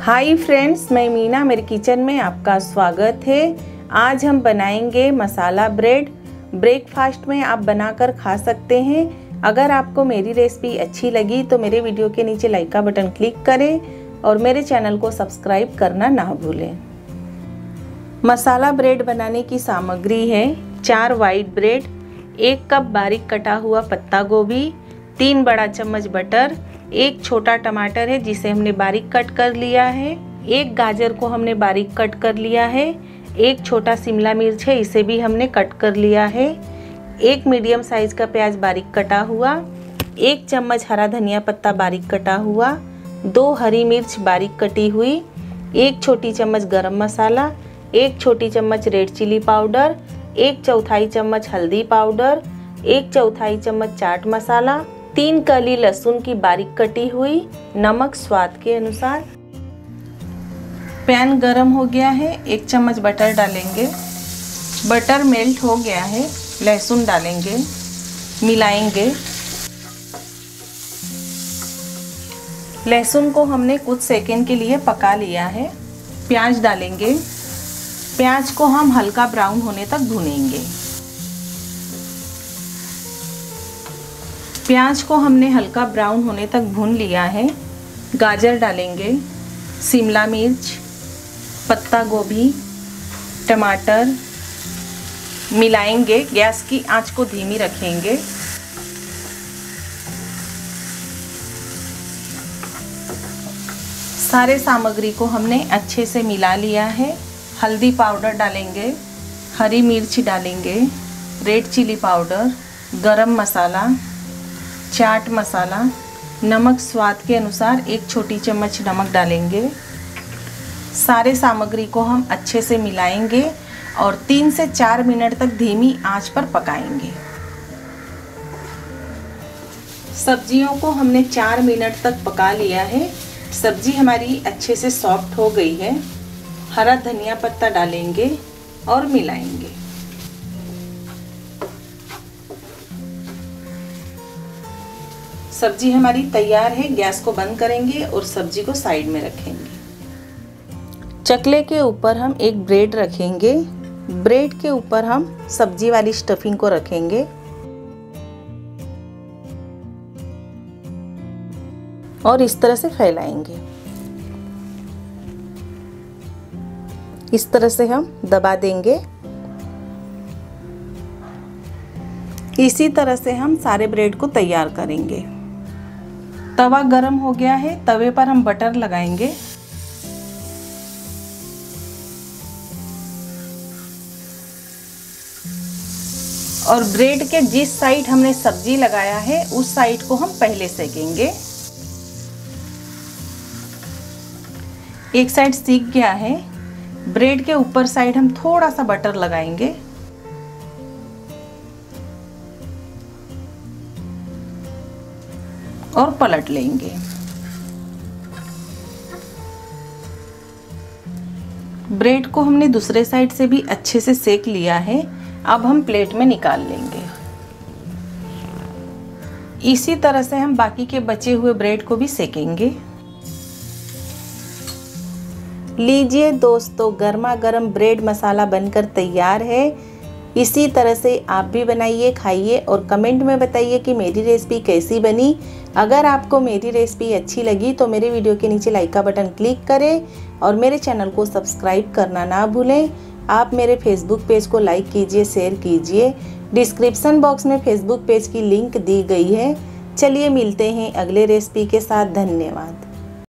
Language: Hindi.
हाय फ्रेंड्स मैं मीना, मेरे किचन में आपका स्वागत है। आज हम बनाएँगे मसाला ब्रेड ब्रेकफास्ट में आप बनाकर खा सकते हैं। अगर आपको मेरी रेसिपी अच्छी लगी तो मेरे वीडियो के नीचे लाइक का बटन क्लिक करें और मेरे चैनल को सब्सक्राइब करना ना भूलें। मसाला ब्रेड बनाने की सामग्री है चार वाइट ब्रेड एक कप बारीक कटा हुआ पत्ता गोभी, तीन बड़ा चम्मच बटर एक छोटा टमाटर है जिसे हमने बारीक कट कर लिया है। एक गाजर को हमने बारीक कट कर लिया है। एक छोटा शिमला मिर्च है, इसे भी हमने कट कर लिया है। एक मीडियम साइज़ का प्याज बारीक कटा हुआ। एक चम्मच हरा धनिया पत्ता बारीक कटा हुआ। दो हरी मिर्च बारीक कटी हुई। एक छोटी चम्मच गरम मसाला। एक छोटी चम्मच रेड चिली पाउडर। एक चौथाई चम्मच हल्दी पाउडर। एक चौथाई चम्मच चाट मसाला। तीन कली लहसुन की बारीक कटी हुई, नमक स्वाद के अनुसार। पैन गरम हो गया है, एक चम्मच बटर डालेंगे। बटर मेल्ट हो गया है, लहसुन डालेंगे, मिलाएँगे। लहसुन को हमने कुछ सेकंड के लिए पका लिया है। प्याज डालेंगे। प्याज को हम हल्का ब्राउन होने तक भूनेंगे। प्याज को हमने हल्का ब्राउन होने तक भून लिया है। गाजर डालेंगे, शिमला मिर्च, पत्ता गोभी, टमाटर, मिलाएँगे। गैस की आँच को धीमी रखेंगे। सारे सामग्री को हमने अच्छे से मिला लिया है। हल्दी पाउडर डालेंगे, हरी मिर्च डालेंगे, रेड चिली पाउडर, गरम मसाला चाट मसाला, नमक स्वाद के अनुसार एक छोटी चम्मच नमक डालेंगे। सारे सामग्री को हम अच्छे से मिलाएँगे और तीन से चार मिनट तक धीमी आँच पर पकाएँगे। सब्जियों को हमने चार मिनट तक पका लिया है। सब्ज़ी हमारी अच्छे से सॉफ्ट हो गई है। हरा धनिया पत्ता डालेंगे और मिलाएँगे। सब्ज़ी हमारी तैयार है, गैस को बंद करेंगे और सब्ज़ी को साइड में रखेंगे। चकले के ऊपर हम एक ब्रेड रखेंगे। ब्रेड के ऊपर हम सब्ज़ी वाली स्टफिंग को रखेंगे। और इस तरह से फैलाएँगे। इस तरह से हम दबा देंगे। इसी तरह से हम सारे ब्रेड को तैयार करेंगे। तवा गरम हो गया है, तवे पर हम बटर लगाएँगे। और ब्रेड के जिस साइड हमने सब्ज़ी लगाया है, उस साइड को हम पहले सेकेंगे। एक साइड सीख गया है। ब्रेड के ऊपर साइड हम थोड़ा सा बटर लगाएँगे। और पलट लेंगे। ब्रेड को हमने दूसरे साइड से भी अच्छे से सेक लिया है। अब हम प्लेट में निकाल लेंगे। इसी तरह से हम बाकी के बचे हुए ब्रेड को भी सेकेंगे। लीजिए दोस्तों गर्मा गर्म ब्रेड मसाला बनकर तैयार है। इसी तरह से आप भी बनाइए, खाइए और कमेंट में बताइए कि मेरी रेसिपी कैसी बनी। अगर आपको मेरी रेसिपी अच्छी लगी तो मेरे वीडियो के नीचे लाइक का बटन क्लिक करें और मेरे चैनल को सब्सक्राइब करना ना भूलें। आप मेरे फेसबुक पेज को लाइक कीजिए शेयर कीजिए। डिस्क्रिप्सन बॉक्स में फेसबुक पेज की लिंक दी गई है। चलिए मिलते हैं अगले रेसिपी के साथ। धन्यवाद।